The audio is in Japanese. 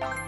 何?